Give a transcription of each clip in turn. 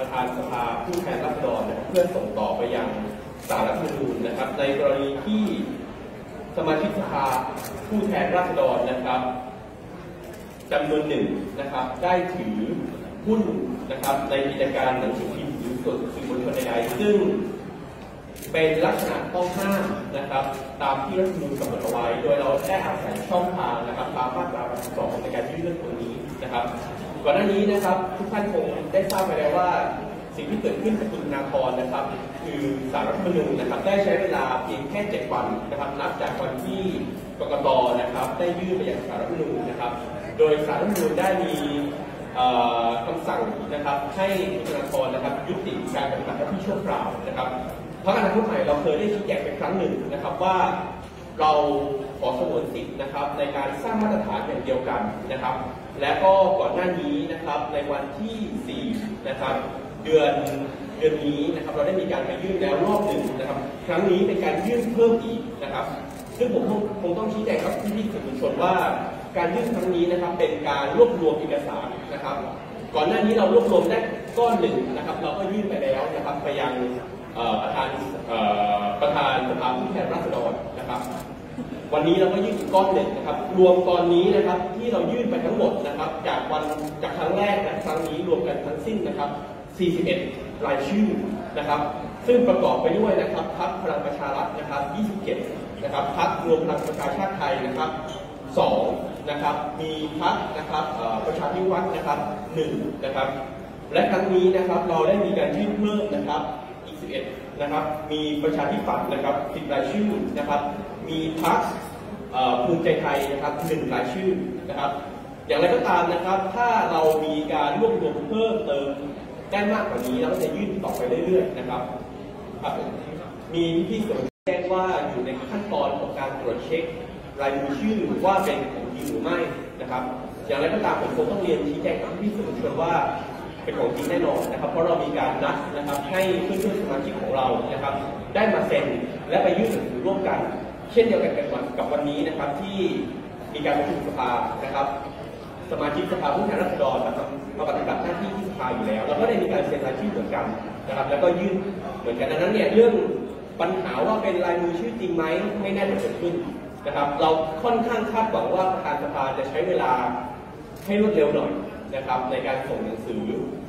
ประธานสภาผู้แทนราษฎรนะครับเพื่อส่งต่อไปยังสารรัฐธรรมนูญนะครับ ในกรณีที่สมาชิกสภาผู้แทนราษฎรนะครับจำนวนหนึ่งนะครับ ได้ถือหุ้นนะครับ ในกิจการหนังสือพิมพ์หรือสื่อสื่อมวลชนใดๆซึ่งเป็นลักษณะต้องห้ามนะครับ ตามที่รัฐธรรมนูญกำหนดเอาไว้ โดยเราได้อาศัยช่องทางนะครับตามมาตรา 2 ในการยื่นเรื่องตรงนี้นะครับ ก่อนหน้านี้นะครับทุกท่านคงได้ทราบไปแล้วว่า สิ่งที่เกิดขึ้นกับคุณนาธรนะครับ คือสารรัฐธรรมนูญนะครับได้ใช้เวลาเพียงแค่ 7 วันนะครับนับจากวันที่กกตนะครับ ได้ยื่นไปยังสารรัฐธรรมนูญนะครับ โดยสารรัฐธรรมนูญได้มีคำสั่งนะครับให้คุณนาธรนะครับยุติการปฏิบัติหน้าที่ชั่วคราวนะครับพรรคอนาคตใหม่เราเคยได้ชี้แจงไปครั้งหนึ่งนะครับว่า เราขอสงวนสิทธิ์นะครับ ในการสร้างมาตรฐานอย่างเดียวกันนะครับ และก็ก่อนหน้านี้นะครับในวันที่ 4 นะครับ เดือนเดือนนี้นะครับเราได้มีการไปยื่นแล้วรอบหนึ่งนะครับ ครั้งนี้เป็นการยื่นเพิ่มอีกนะครับ ซึ่งผมคงคงต้องชี้แจงกับพี่ๆสื่อมวลชนว่า การยื่นครั้งนี้นะครับเป็นการรวบรวมเอกสารนะครับ ก่อนหน้านี้เรารวบรวมได้ก้อนหนึ่งนะครับ เราก็ยื่นไปแล้วนะครับไปยังประธานประธานสภาผู้แทนราษฎร นะครับ วันนี้เราก็ยื่นก้อนหนึ่งนะครับ รวมตอนนี้นะครับที่เรายื่นไปทั้งหมดนะครับ จากวันจากครั้งแรกและครั้งนี้รวมกันทั้งสิ้นนะครับ 41 รายชื่อนะครับ ซึ่งประกอบไปด้วยนะครับพรรคพลังประชารัฐนะครับ 27 นะครับพรรครวมพลังประชาชาติไทยนะครับ2นะครับมีพรรคนะครับประชาธิวัฒน์นะครับ1นะครับและครั้งนี้นะครับเราได้มีการยื่นเพิ่มนะครับ 11 นะครับ มีประชาธิปัตย์นะครับ 10 รายชื่อนะครับ มีพรรคภูมิใจไทยนะครับ1รายชื่อนะครับ อย่างไรก็ตามนะครับ ถ้าเรามีการรวบรวมเพิ่มเติมได้มากกว่านี้เราก็จะยื่นต่อไปเรื่อยๆนะครับครับมีพี่ส่วนแจ้งว่าอยู่ในขั้นตอนของการตรวจเช็ค รายมือชื่อว่าเป็นของจริงหรือไม่นะครับ อย่างไรก็ตามผมคงต้องเรียนชี้แจงกับพี่สื่อมวลชนว่า เป็นของจริงแน่นอนนะครับ เพราะเรามีการนัดนะครับให้เพื่อนๆสมาชิกของเรานะครับ ได้มาเซ็นและไปยื่นหนังสือร่วมกัน เช่นเดียวกันกับวันกับวันนี้นะครับที่มีการประชุมสภานะครับ สมาชิกสภาผู้แทนราษฎรนะครับมาปฏิบัติหน้าที่ที่สภาอยู่แล้วเราก็ได้มีการเซ็นรายชื่อเหมือนกันนะครับ แล้วก็ยื่นเหมือนกันดังนั้นเนี่ยเรื่องปัญหาว่าเป็นลายมือชื่อจริงไหมไม่แน่าจะเกิดขึ้นนะครับ เราค่อนข้างคาดหวังว่าประธานสภาจะใช้เวลาให้รวดเร็วหน่อย นะครับในการส่งหนังสือ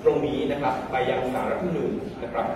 ตรงนี้นะครับไปยังสารรัฐมนูญนะครับ